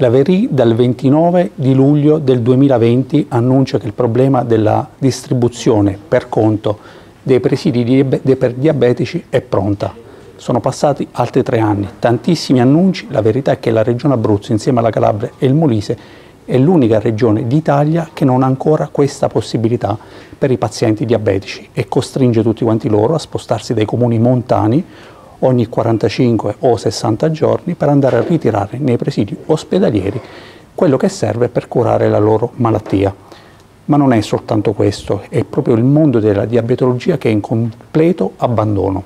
La Veri dal 29 di luglio del 2020 annuncia che il problema della distribuzione per conto dei presidi per diabetici è pronta. Sono passati altri tre anni, tantissimi annunci, la verità è che la regione Abruzzo insieme alla Calabria e il Molise è l'unica regione d'Italia che non ha ancora questa possibilità per i pazienti diabetici e costringe tutti quanti loro a spostarsi dai comuni montani ogni 45 o 60 giorni per andare a ritirare nei presidi ospedalieri quello che serve per curare la loro malattia. Ma non è soltanto questo, è proprio il mondo della diabetologia che è in completo abbandono.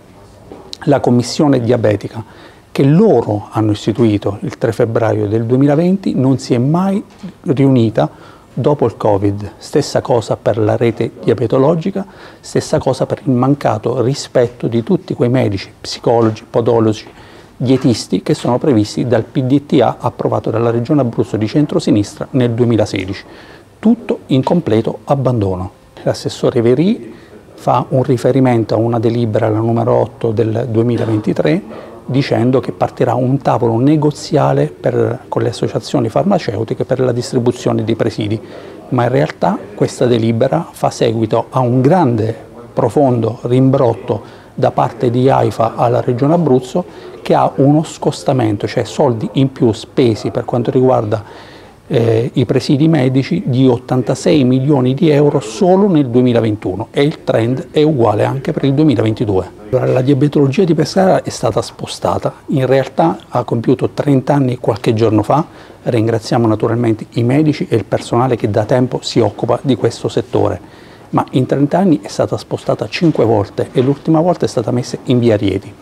La commissione diabetica che loro hanno istituito il 3 febbraio del 2020 non si è mai riunita dopo il Covid. Stessa cosa per la rete diabetologica, stessa cosa per il mancato rispetto di tutti quei medici, psicologi, podologi, dietisti che sono previsti dal PDTA approvato dalla Regione Abruzzo di centrosinistra nel 2016. Tutto in completo abbandono. L'assessore Verì fa un riferimento a una delibera, la numero 8 del 2023, dicendo che partirà un tavolo negoziale per, con le associazioni farmaceutiche per la distribuzione di presidi, ma in realtà questa delibera fa seguito a un grande, profondo rimbrotto da parte di AIFA alla Regione Abruzzo che ha uno scostamento, cioè soldi in più spesi per quanto riguarda eh, i presidi medici di 86 milioni di euro solo nel 2021 e il trend è uguale anche per il 2022. La diabetologia di Pescara è stata spostata, in realtà ha compiuto 30 anni qualche giorno fa, ringraziamo naturalmente i medici e il personale che da tempo si occupa di questo settore, ma in 30 anni è stata spostata 5 volte e l'ultima volta è stata messa in via Rieti.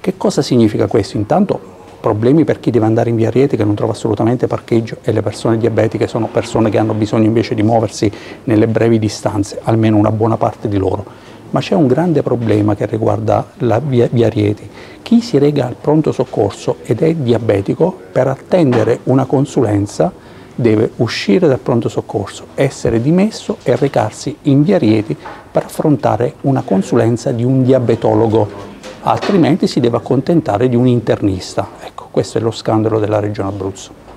Che cosa significa questo? Intanto problemi per chi deve andare in via Rieti che non trova assolutamente parcheggio e le persone diabetiche sono persone che hanno bisogno invece di muoversi nelle brevi distanze, almeno una buona parte di loro. Ma c'è un grande problema che riguarda la via, via Rieti. Chi si rega al pronto soccorso ed è diabetico per attendere una consulenza deve uscire dal pronto soccorso, essere dimesso e recarsi in via Rieti per affrontare una consulenza di un diabetologo altrimenti si deve accontentare di un internista. Ecco, questo è lo scandalo della Regione Abruzzo.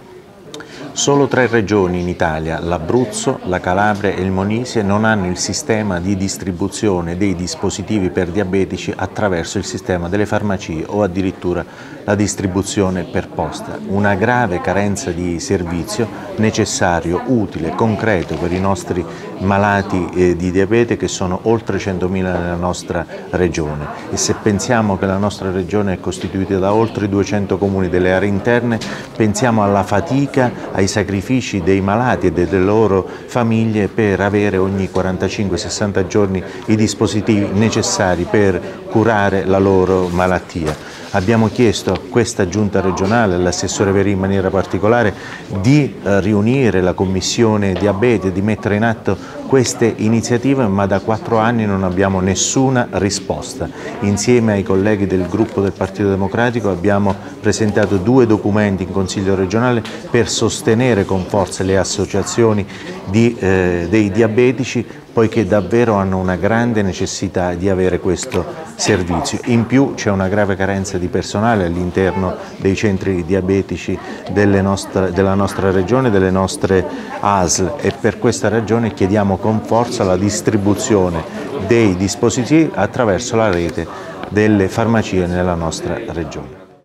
Solo tre regioni in Italia, l'Abruzzo, la Calabria e il Monise, non hanno il sistema di distribuzione dei dispositivi per diabetici attraverso il sistema delle farmacie o addirittura la distribuzione per posta. Una grave carenza di servizio necessario, utile, concreto per i nostri malati eh, di diabete che sono oltre 100.000 nella nostra regione e se pensiamo che la nostra regione è costituita da oltre 200 comuni delle aree interne, pensiamo alla fatica, ai sacrifici dei malati e delle loro famiglie per avere ogni 45-60 giorni i dispositivi necessari per curare la loro malattia. Abbiamo chiesto a questa giunta regionale, all'assessore Veri in maniera particolare, di eh, riunire la commissione diabete, di mettere in atto queste iniziative, ma da quattro anni non abbiamo nessuna risposta. Insieme ai colleghi del gruppo del Partito Democratico abbiamo presentato due documenti in Consiglio regionale per sostenere con forza le associazioni di, eh, dei diabetici poiché davvero hanno una grande necessità di avere questo servizio. In più c'è una grave carenza di personale all'interno dei centri diabetici nostre, della nostra regione, delle nostre ASL e per questa ragione chiediamo con forza la distribuzione dei dispositivi attraverso la rete delle farmacie nella nostra regione.